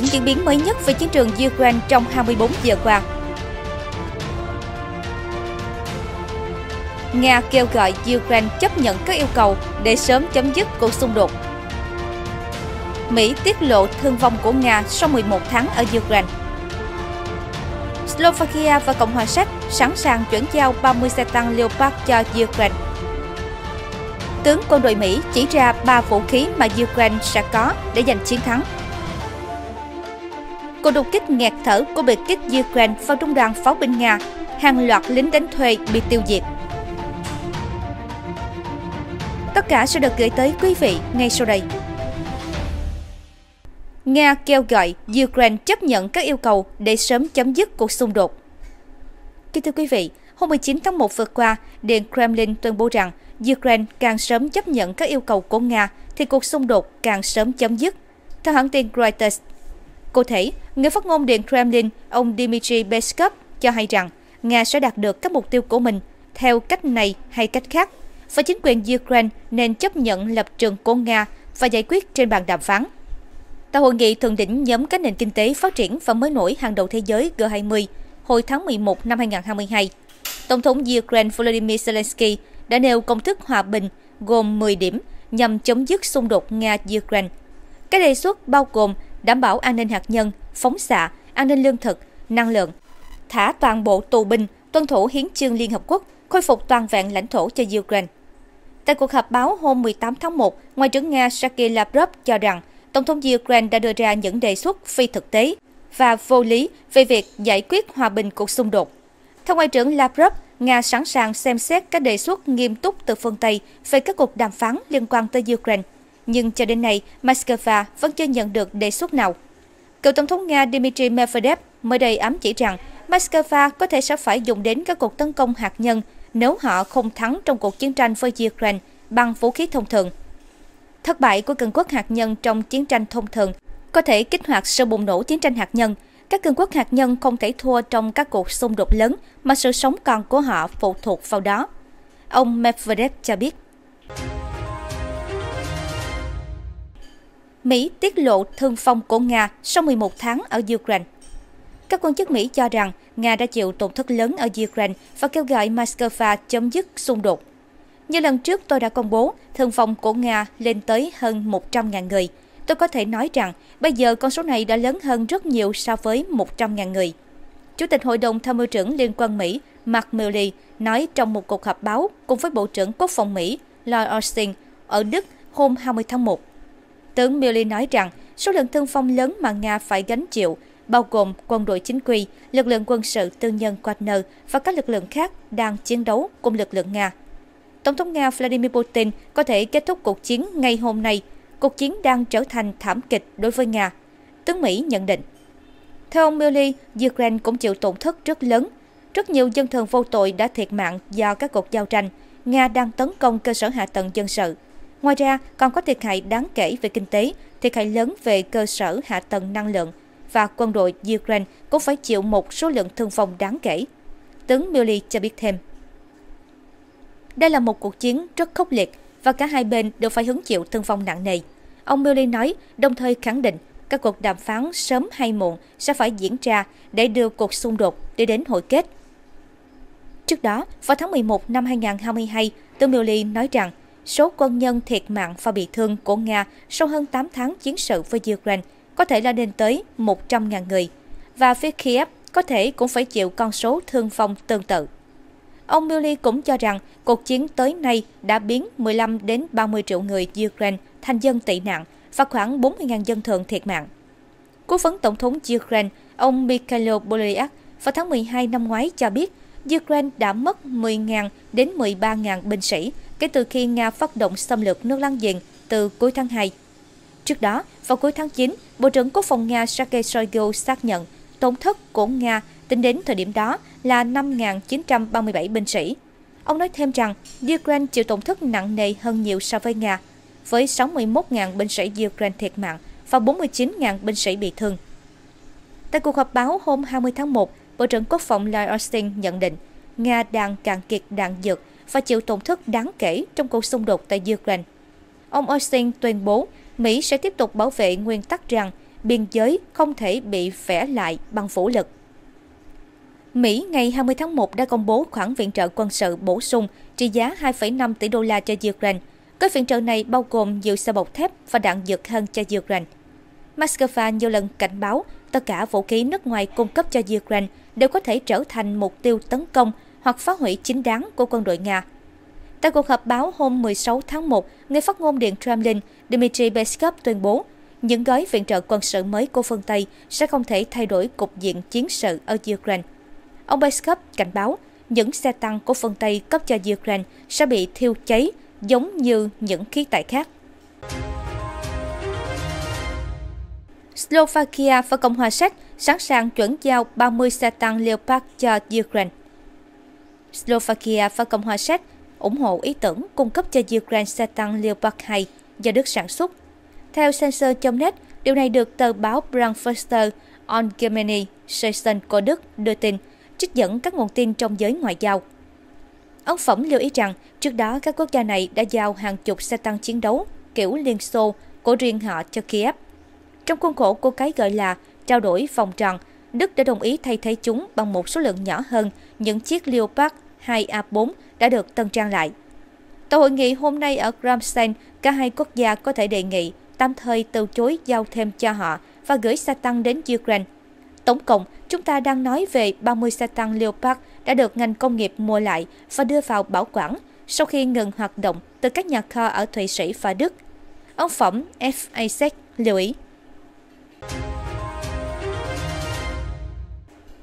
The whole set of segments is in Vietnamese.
những diễn biến mới nhất về chiến trường Ukraine trong 24 giờ qua. Nga kêu gọi Ukraine chấp nhận các yêu cầu để sớm chấm dứt cuộc xung đột. Mỹ tiết lộ thương vong của Nga sau 11 tháng ở Ukraine. Slovakia và Cộng hòa Séc sẵn sàng chuyển giao 30 xe tăng Leopard cho Ukraine. Tướng quân đội Mỹ chỉ ra 3 vũ khí mà Ukraine sẽ có để giành chiến thắng. Cuộc đột kích nghẹt thở của biệt kích Ukraine vào trung đoàn pháo binh Nga, hàng loạt lính đánh thuê bị tiêu diệt. Tất cả sẽ được gửi tới quý vị ngay sau đây. Nga kêu gọi Ukraine chấp nhận các yêu cầu để sớm chấm dứt cuộc xung đột. Kính thưa quý vị, hôm 19 tháng 1 vừa qua, Điện Kremlin tuyên bố rằng Ukraine càng sớm chấp nhận các yêu cầu của Nga thì cuộc xung đột càng sớm chấm dứt. Theo hãng tin Reuters, cụ thể, người phát ngôn Điện Kremlin, ông Dmitry Peskov cho hay rằng Nga sẽ đạt được các mục tiêu của mình theo cách này hay cách khác, và chính quyền Ukraine nên chấp nhận lập trường của Nga và giải quyết trên bàn đàm phán. Tại hội nghị thượng đỉnh nhóm các nền kinh tế phát triển và mới nổi hàng đầu thế giới G20 hồi tháng 11 năm 2022, Tổng thống Ukraine Volodymyr Zelensky đã nêu công thức hòa bình gồm 10 điểm nhằm chấm dứt xung đột Nga-Ukraine. Các đề xuất bao gồm đảm bảo an ninh hạt nhân, phóng xạ, an ninh lương thực, năng lượng, thả toàn bộ tù binh, tuân thủ hiến chương Liên Hợp Quốc, khôi phục toàn vẹn lãnh thổ cho Ukraine. Tại cuộc họp báo hôm 18 tháng 1, Ngoại trưởng Nga Sergei Lavrov cho rằng Tổng thống Ukraine đã đưa ra những đề xuất phi thực tế và vô lý về việc giải quyết hòa bình cuộc xung đột. Theo Ngoại trưởng Lavrov, Nga sẵn sàng xem xét các đề xuất nghiêm túc từ phương Tây về các cuộc đàm phán liên quan tới Ukraine. Nhưng cho đến nay, Moscow vẫn chưa nhận được đề xuất nào. Cựu Tổng thống Nga Dmitry Medvedev mới đây ám chỉ rằng Moscow có thể sẽ phải dùng đến các cuộc tấn công hạt nhân nếu họ không thắng trong cuộc chiến tranh với Ukraine bằng vũ khí thông thường. Thất bại của cường quốc hạt nhân trong chiến tranh thông thường có thể kích hoạt sự bùng nổ chiến tranh hạt nhân. Các cường quốc hạt nhân không thể thua trong các cuộc xung đột lớn mà sự sống còn của họ phụ thuộc vào đó. Ông Medvedev cho biết. Mỹ tiết lộ thương vong của Nga sau 11 tháng ở Ukraine. Các quan chức Mỹ cho rằng Nga đã chịu tổn thất lớn ở Ukraine và kêu gọi Moscow chấm dứt xung đột. Như lần trước tôi đã công bố, thương vong của Nga lên tới hơn 100.000 người. Tôi có thể nói rằng bây giờ con số này đã lớn hơn rất nhiều so với 100.000 người. Chủ tịch Hội đồng Tham mưu trưởng Liên quân Mỹ Mark Milley nói trong một cuộc họp báo cùng với Bộ trưởng Quốc phòng Mỹ Lloyd Austin ở Đức hôm 20 tháng 1. Tướng Milley nói rằng số lượng thương vong lớn mà Nga phải gánh chịu bao gồm quân đội chính quy, lực lượng quân sự tư nhân Wagner và các lực lượng khác đang chiến đấu cùng lực lượng Nga. Tổng thống Nga Vladimir Putin có thể kết thúc cuộc chiến ngay hôm nay. Cuộc chiến đang trở thành thảm kịch đối với Nga. Tướng Mỹ nhận định. Theo ông Milley, Ukraine cũng chịu tổn thất rất lớn. Rất nhiều dân thường vô tội đã thiệt mạng do các cuộc giao tranh. Nga đang tấn công cơ sở hạ tầng dân sự. Ngoài ra, còn có thiệt hại đáng kể về kinh tế, thiệt hại lớn về cơ sở hạ tầng năng lượng và quân đội Ukraine cũng phải chịu một số lượng thương vong đáng kể. Tướng Milley cho biết thêm. Đây là một cuộc chiến rất khốc liệt và cả hai bên đều phải hứng chịu thương vong nặng nề. Ông Milley nói, đồng thời khẳng định các cuộc đàm phán sớm hay muộn sẽ phải diễn ra để đưa cuộc xung đột đi đến hồi kết. Trước đó, vào tháng 11 năm 2022, tướng Milley nói rằng số quân nhân thiệt mạng và bị thương của Nga sau hơn 8 tháng chiến sự với Ukraine có thể là lên tới 100.000 người, và phía Kiev có thể cũng phải chịu con số thương vong tương tự. Ông Milley cũng cho rằng cuộc chiến tới nay đã biến 15 đến 30 triệu người Ukraine thành dân tị nạn và khoảng 40.000 dân thường thiệt mạng. Cố vấn Tổng thống Ukraine, ông Mikhailo Polyak, vào tháng 12 năm ngoái cho biết Ukraine đã mất 10.000 đến 13.000 binh sĩ kể từ khi Nga phát động xâm lược nước láng giềng từ cuối tháng 2. Trước đó, vào cuối tháng 9, Bộ trưởng Quốc phòng Nga Sergei Shoigu xác nhận tổn thất của Nga tính đến thời điểm đó là 5.937 binh sĩ. Ông nói thêm rằng Ukraine chịu tổn thất nặng nề hơn nhiều so với Nga, với 61.000 binh sĩ Ukraine thiệt mạng và 49.000 binh sĩ bị thương. Tại cuộc họp báo hôm 20 tháng 1, Bộ trưởng Quốc phòng Lloyd Austin nhận định Nga đang cạn kiệt đạn dược và chịu tổn thất đáng kể trong cuộc xung đột tại Ukraine. Ông Austin tuyên bố Mỹ sẽ tiếp tục bảo vệ nguyên tắc rằng biên giới không thể bị vẽ lại bằng vũ lực. Mỹ ngày 20 tháng 1 đã công bố khoản viện trợ quân sự bổ sung trị giá 2,5 tỷ đô la cho Ukraine. Các viện trợ này bao gồm nhiều xe bọc thép và đạn dược hơn cho Ukraine. Moscow nhiều lần cảnh báo tất cả vũ khí nước ngoài cung cấp cho Ukraine đều có thể trở thành mục tiêu tấn công hoặc phá hủy chính đáng của quân đội Nga. Tại cuộc họp báo hôm 16 tháng 1, người phát ngôn Điện Kremlin Dmitry Peskov tuyên bố những gói viện trợ quân sự mới của phương Tây sẽ không thể thay đổi cục diện chiến sự ở Ukraine. Ông Peskov cảnh báo những xe tăng của phương Tây cấp cho Ukraine sẽ bị thiêu cháy giống như những khí tài khác. Slovakia và Cộng hòa Séc sẵn sàng chuyển giao 30 xe tăng Leopard cho Ukraine. Slovakia và Cộng hòa Séc ủng hộ ý tưởng cung cấp cho Ukraine xe tăng Leopard 2 do Đức sản xuất. Theo Sensor.net, điều này được tờ báo Frankfurter Allgemeine Zeitung của Đức đưa tin, trích dẫn các nguồn tin trong giới ngoại giao. Ấn phẩm lưu ý rằng, trước đó các quốc gia này đã giao hàng chục xe tăng chiến đấu kiểu Liên Xô của riêng họ cho Kiev. Trong khuôn khổ của cái gọi là trao đổi vòng tròn, Đức đã đồng ý thay thế chúng bằng một số lượng nhỏ hơn những chiếc Leopard 2A4 đã được tân trang lại. Tại hội nghị hôm nay ở Ramstein, cả hai quốc gia có thể đề nghị tạm thời từ chối giao thêm cho họ và gửi xe tăng đến Ukraine. Tổng cộng, chúng ta đang nói về 30 xe tăng Leopard đã được ngành công nghiệp mua lại và đưa vào bảo quản sau khi ngừng hoạt động từ các nhà kho ở Thụy Sĩ và Đức. Ông phẩm FASEC lưu ý.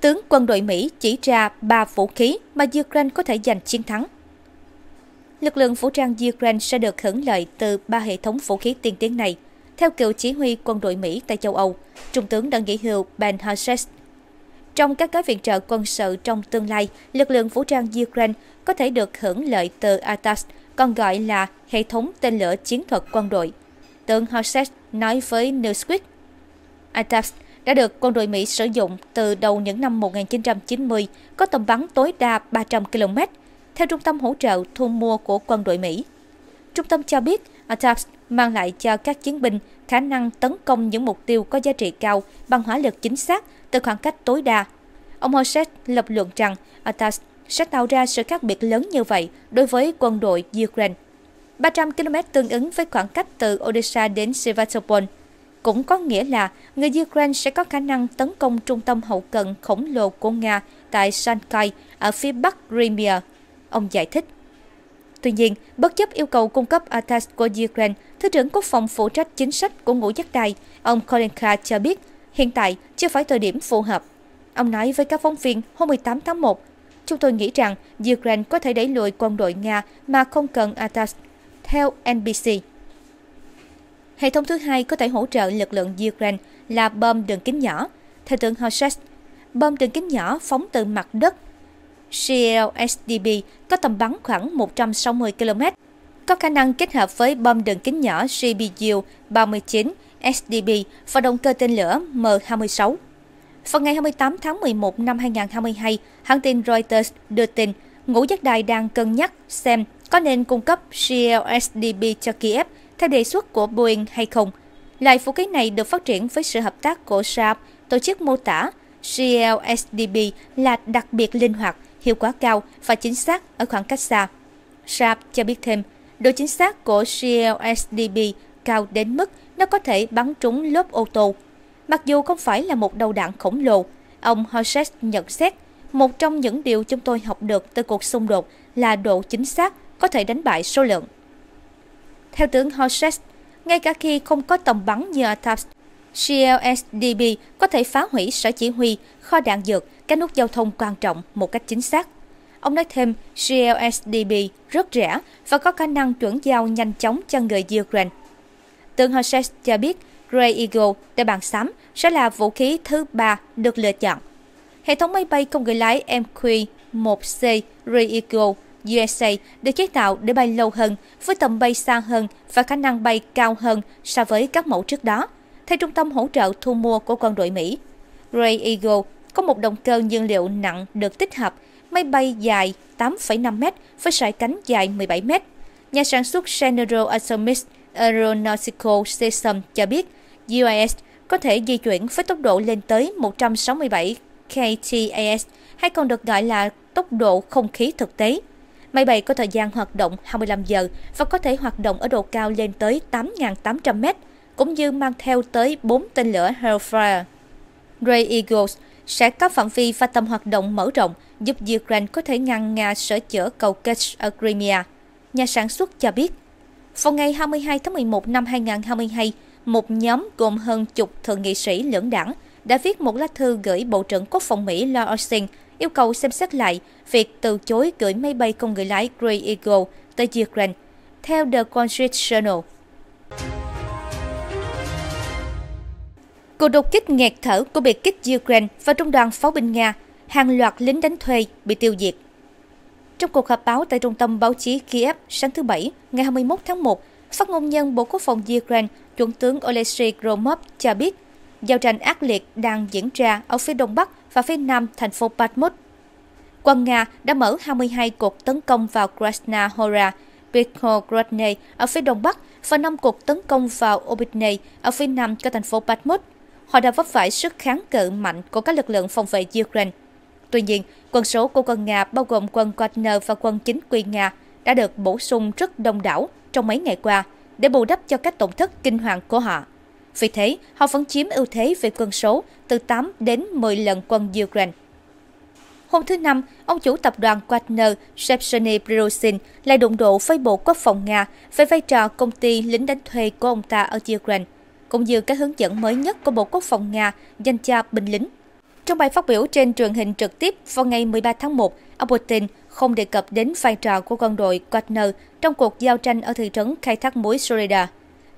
Tướng quân đội Mỹ chỉ ra ba vũ khí mà Ukraine có thể giành chiến thắng. Lực lượng vũ trang Ukraine sẽ được hưởng lợi từ ba hệ thống vũ khí tiên tiến này, theo cựu chỉ huy quân đội Mỹ tại châu Âu, Trung tướng đã nghỉ hưu Ben Hodges. Trong các gói viện trợ quân sự trong tương lai, lực lượng vũ trang Ukraine có thể được hưởng lợi từ ATAS, còn gọi là hệ thống tên lửa chiến thuật quân đội. Tướng Hodges nói với Newsweek, ATAS đã được quân đội Mỹ sử dụng từ đầu những năm 1990, có tầm bắn tối đa 300 km, theo Trung tâm hỗ trợ thu mua của quân đội Mỹ. Trung tâm cho biết ATAPS mang lại cho các chiến binh khả năng tấn công những mục tiêu có giá trị cao bằng hỏa lực chính xác từ khoảng cách tối đa. Ông Horset lập luận rằng ATAPS sẽ tạo ra sự khác biệt lớn như vậy đối với quân đội Ukraine. 300 km tương ứng với khoảng cách từ Odessa đến Sevastopol – cũng có nghĩa là người Ukraine sẽ có khả năng tấn công trung tâm hậu cần khổng lồ của Nga tại Sankai ở phía bắc Crimea. Ông giải thích. Tuy nhiên, bất chấp yêu cầu cung cấp ATAS của Ukraine, Thứ trưởng Quốc phòng phụ trách chính sách của ngũ giác đài, ông Kolenka cho biết hiện tại chưa phải thời điểm phù hợp. Ông nói với các phóng viên hôm 18 tháng 1, Chúng tôi nghĩ rằng Ukraine có thể đẩy lùi quân đội Nga mà không cần ATAS. Theo NBC, Hệ thống thứ hai có thể hỗ trợ lực lượng Ukraine là bom đường kính nhỏ. Theo tướng Horses, bom đường kính nhỏ phóng từ mặt đất CLSDB có tầm bắn khoảng 160 km, có khả năng kết hợp với bom đường kính nhỏ CBU-39 SDB và động cơ tên lửa M26. Vào ngày 28 tháng 11 năm 2022, hãng tin Reuters đưa tin ngũ giác đài đang cân nhắc xem có nên cung cấp CLSDB cho Kiev theo đề xuất của Boeing hay không. Loại vũ khí này được phát triển với sự hợp tác của Saab, tổ chức mô tả CLSDB là đặc biệt linh hoạt, hiệu quả cao và chính xác ở khoảng cách xa. Saab cho biết thêm, độ chính xác của CLSDB cao đến mức nó có thể bắn trúng lốp ô tô. Mặc dù không phải là một đầu đạn khổng lồ, ông Horses nhận xét, một trong những điều chúng tôi học được từ cuộc xung đột là độ chính xác có thể đánh bại số lượng. Theo tướng Horses, ngay cả khi không có tầm bắn như ATAPS, CLSDB có thể phá hủy sở chỉ huy, kho đạn dược, các nút giao thông quan trọng một cách chính xác. Ông nói thêm, CLSDB rất rẻ và có khả năng chuyển giao nhanh chóng cho người Ukraine. Tướng Horses cho biết Grey Eagle đại bàn xám sẽ là vũ khí thứ ba được lựa chọn. Hệ thống máy bay không người lái MQ-1C Grey Eagle USA được chế tạo để bay lâu hơn, với tầm bay xa hơn và khả năng bay cao hơn so với các mẫu trước đó, theo Trung tâm hỗ trợ thu mua của quân đội Mỹ. Ray Eagle có một động cơ nhiên liệu nặng được tích hợp, máy bay dài 8,5 m với sải cánh dài 17 m. Nhà sản xuất General Atomics Aeronautical System cho biết US có thể di chuyển với tốc độ lên tới 167 ktas hay còn được gọi là tốc độ không khí thực tế. Máy bay có thời gian hoạt động 25 giờ và có thể hoạt động ở độ cao lên tới 8.800 mét, cũng như mang theo tới 4 tên lửa Hellfire. Ray Eagles sẽ có phạm vi và tầm hoạt động mở rộng, giúp Ukraine có thể ngăn Nga sửa chữa cầu Kerch ở Crimea. Nhà sản xuất cho biết, vào ngày 22 tháng 11 năm 2022, một nhóm gồm hơn chục thượng nghị sĩ lưỡng đảng đã viết một lá thư gửi Bộ trưởng Quốc phòng Mỹ Lloyd Austin yêu cầu xem xét lại việc từ chối gửi máy bay không người lái Grey Eagle tới Ukraine, theo The Wall Street Journal. Cuộc đột kích nghẹt thở của biệt kích Ukraine và trung đoàn pháo binh Nga, hàng loạt lính đánh thuê bị tiêu diệt. Trong cuộc họp báo tại trung tâm báo chí Kiev sáng thứ Bảy, ngày 21 tháng 1, phát ngôn nhân Bộ Quốc phòng Ukraine, chuẩn tướng Oleksiy Gromov cho biết, giao tranh ác liệt đang diễn ra ở phía đông bắc và phía nam thành phố Bakhmut. Quân Nga đã mở 22 cuộc tấn công vào Krasna Hora, Petrogradne ở phía đông bắc và 5 cuộc tấn công vào Obidne ở phía nam của thành phố Bakhmut. Họ đã vấp phải sức kháng cự mạnh của các lực lượng phòng vệ Ukraine. Tuy nhiên, quân số của quân Nga bao gồm quân Wagner và quân chính quy Nga đã được bổ sung rất đông đảo trong mấy ngày qua để bù đắp cho các tổn thất kinh hoàng của họ. Vì thế, họ vẫn chiếm ưu thế về quân số từ 8 đến 10 lần quân Ukraine. Hôm thứ Năm, ông chủ tập đoàn Wagner Shevcheny Prigozhin lại đụng độ với Bộ Quốc phòng Nga về vai trò công ty lính đánh thuê của ông ta ở Ukraine, cũng như các hướng dẫn mới nhất của Bộ Quốc phòng Nga dành cho binh lính. Trong bài phát biểu trên truyền hình trực tiếp vào ngày 13 tháng 1, ông Putin không đề cập đến vai trò của quân đội Wagner trong cuộc giao tranh ở thị trấn khai thác muối Solida.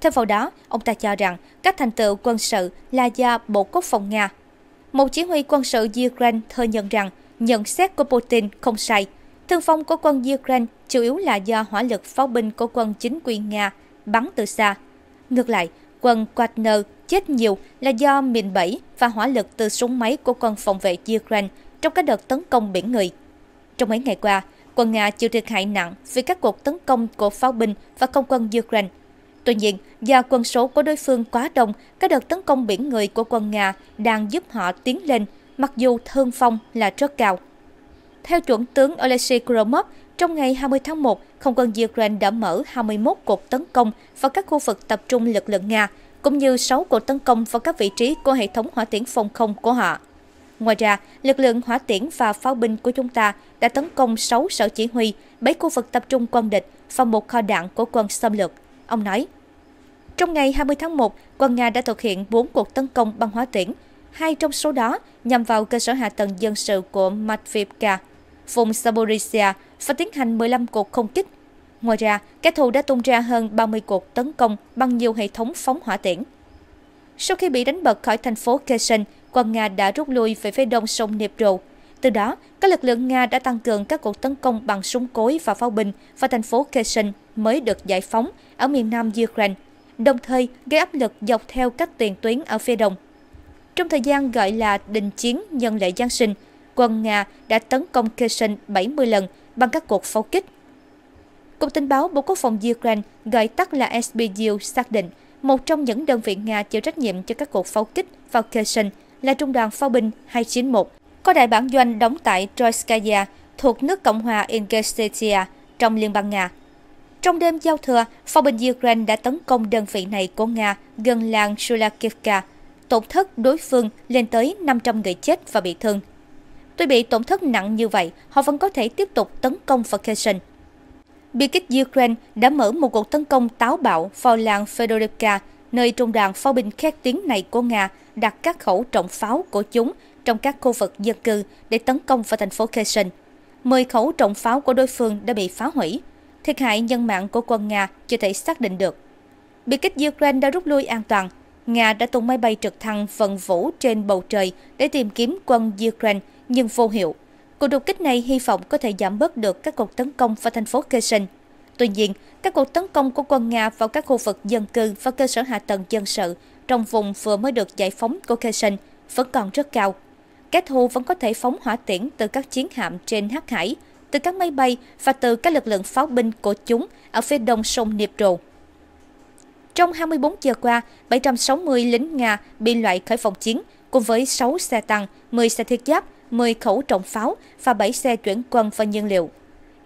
Thêm vào đó, ông ta cho rằng các thành tựu quân sự là do Bộ Quốc phòng Nga. Một chỉ huy quân sự Ukraine thừa nhận rằng nhận xét của Putin không sai. Thương vong của quân Ukraine chủ yếu là do hỏa lực pháo binh của quân chính quyền Nga bắn từ xa. Ngược lại, quân Wagner chết nhiều là do mìn bẫy và hỏa lực từ súng máy của quân phòng vệ Ukraine trong các đợt tấn công biển người. Trong mấy ngày qua, quân Nga chịu thiệt hại nặng vì các cuộc tấn công của pháo binh và không quân Ukraine. Tuy nhiên, do quân số của đối phương quá đông, các đợt tấn công biển người của quân Nga đang giúp họ tiến lên, mặc dù thương phong là rất cao. Theo chuẩn tướng Oleksiy Kromov, trong ngày 20 tháng 1, không quân Ukraine đã mở 21 cuộc tấn công vào các khu vực tập trung lực lượng Nga, cũng như 6 cuộc tấn công vào các vị trí của hệ thống hỏa tiễn phòng không của họ. Ngoài ra, lực lượng hỏa tiễn và pháo binh của chúng ta đã tấn công 6 sở chỉ huy, 7 khu vực tập trung quân địch và một kho đạn của quân xâm lược. Ông nói, trong ngày 20 tháng 1, quân Nga đã thực hiện 4 cuộc tấn công bằng hóa tiễn, hai trong số đó nhằm vào cơ sở hạ tầng dân sự của Matvivka, vùng Zaporizhia và tiến hành 15 cuộc không kích. Ngoài ra, kẻ thù đã tung ra hơn 30 cuộc tấn công bằng nhiều hệ thống phóng hỏa tiễn. Sau khi bị đánh bật khỏi thành phố Kherson, quân Nga đã rút lui về phía đông sông Dnipro. Từ đó, các lực lượng Nga đã tăng cường các cuộc tấn công bằng súng cối và pháo binh và thành phố Kherson mới được giải phóng ở miền nam Ukraine, đồng thời gây áp lực dọc theo các tiền tuyến ở phía đông. Trong thời gian gọi là đình chiến nhân lễ Giáng sinh, quân Nga đã tấn công Kherson 70 lần bằng các cuộc pháo kích. Cục tình báo Bộ Quốc phòng Ukraine gọi tắt là SBU xác định một trong những đơn vị Nga chịu trách nhiệm cho các cuộc pháo kích vào Kherson là Trung đoàn pháo binh 291, có đại bản doanh đóng tại Troyskaya thuộc nước Cộng hòa Ingushetia trong Liên bang Nga. Trong đêm giao thừa, pháo binh Ukraine đã tấn công đơn vị này của Nga gần làng Shulakivka, tổn thất đối phương lên tới 500 người chết và bị thương. Tuy bị tổn thất nặng như vậy, họ vẫn có thể tiếp tục tấn công vào Kherson. Biệt kích Ukraine đã mở một cuộc tấn công táo bạo vào làng Fedorivka, nơi trung đoàn pháo binh khét tiếng này của Nga đặt các khẩu trọng pháo của chúng trong các khu vực dân cư để tấn công vào thành phố Kherson. 10 khẩu trọng pháo của đối phương đã bị phá hủy. Thiệt hại nhân mạng của quân Nga chưa thể xác định được. Biệt kích Ukraine đã rút lui an toàn. Nga đã tung máy bay trực thăng vận vũ trên bầu trời để tìm kiếm quân Ukraine nhưng vô hiệu. Cuộc đột kích này hy vọng có thể giảm bớt được các cuộc tấn công vào thành phố Kherson. Tuy nhiên, các cuộc tấn công của quân Nga vào các khu vực dân cư và cơ sở hạ tầng dân sự trong vùng vừa mới được giải phóng của Kherson vẫn còn rất cao. Kẻ thù vẫn có thể phóng hỏa tiễn từ các chiến hạm trên hắc hải, từ các máy bay và từ các lực lượng pháo binh của chúng ở phía đông sông Dnipro. Trong 24 giờ qua, 760 lính Nga bị loại khỏi phòng chiến, cùng với 6 xe tăng, 10 xe thiết giáp, 10 khẩu trọng pháo và 7 xe chuyển quân và nhiên liệu.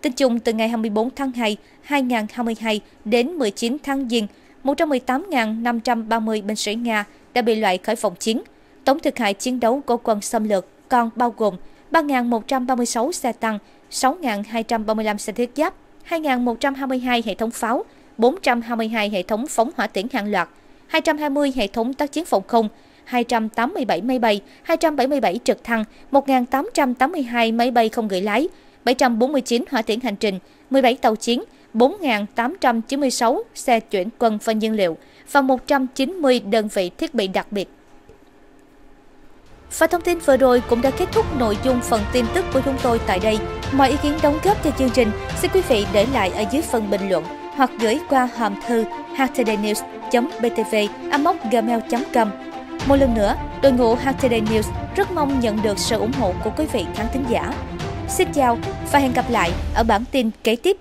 Tính chung từ ngày 24 tháng 2, 2022 đến 19 tháng Giêng, 118.530 binh sĩ Nga đã bị loại khỏi phòng chiến. Tổng thiệt hại chiến đấu của quân xâm lược còn bao gồm 3.136 xe tăng, 6.235 xe thiết giáp, 2.122 hệ thống pháo, 422 hệ thống phóng hỏa tiễn hàng loạt, 220 hệ thống tác chiến phòng không, 287 máy bay, 277 trực thăng, 1.882 máy bay không người lái, 749 hỏa tiễn hành trình, 17 tàu chiến, 4.896 xe chuyển quân và nhiên liệu và 190 đơn vị thiết bị đặc biệt. Và thông tin vừa rồi cũng đã kết thúc nội dung phần tin tức của chúng tôi tại đây. Mọi ý kiến đóng góp cho chương trình xin quý vị để lại ở dưới phần bình luận hoặc gửi qua hòm thư htdnews.btv.gmail.com Một lần nữa, đội ngũ HTD News rất mong nhận được sự ủng hộ của quý vị khán thính giả. Xin chào và hẹn gặp lại ở bản tin kế tiếp.